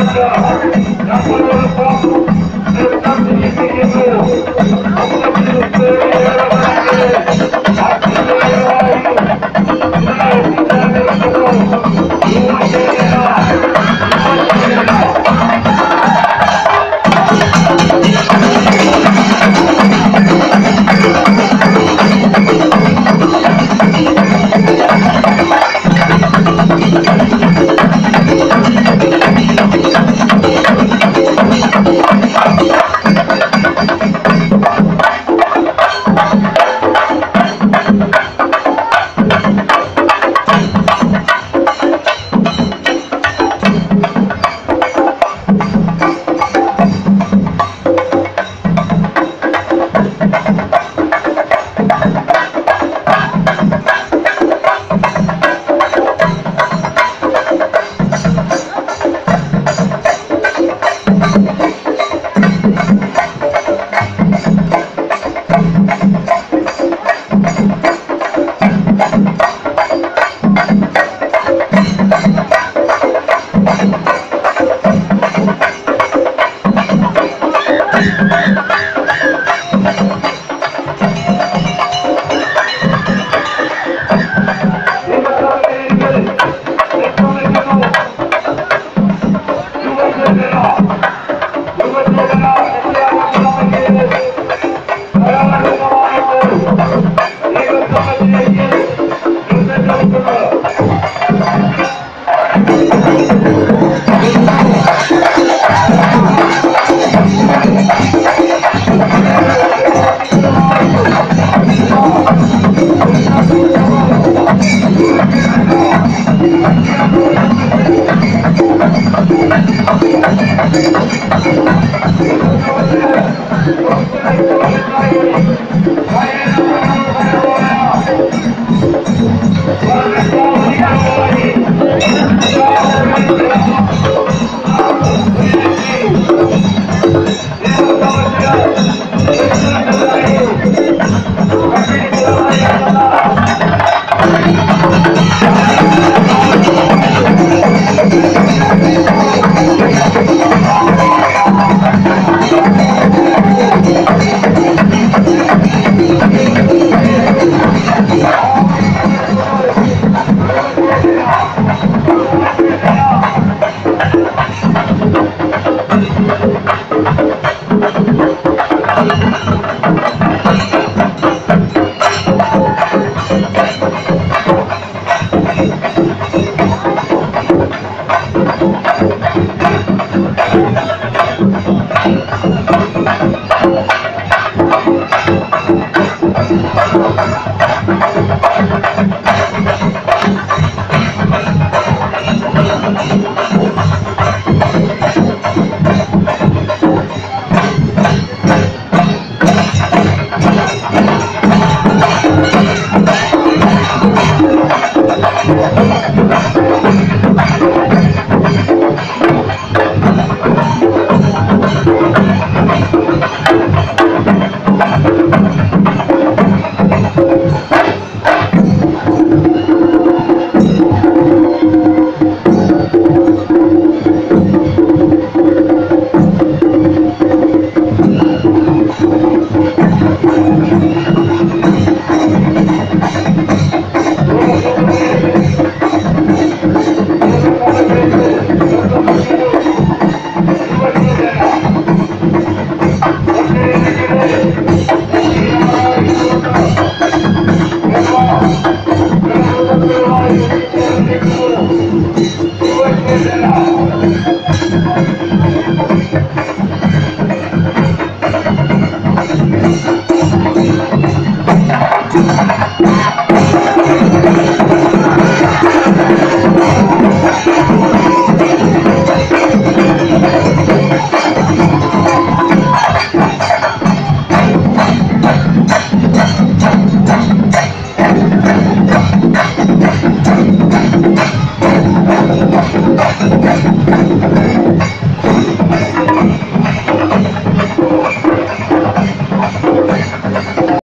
Já foi o foco, eu tá me seguindo. Thank.